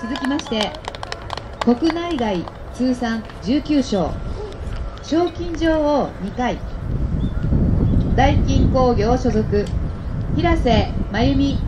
続きまして国内外通算19勝。賞金女王2回。大金工業所属平瀬真由美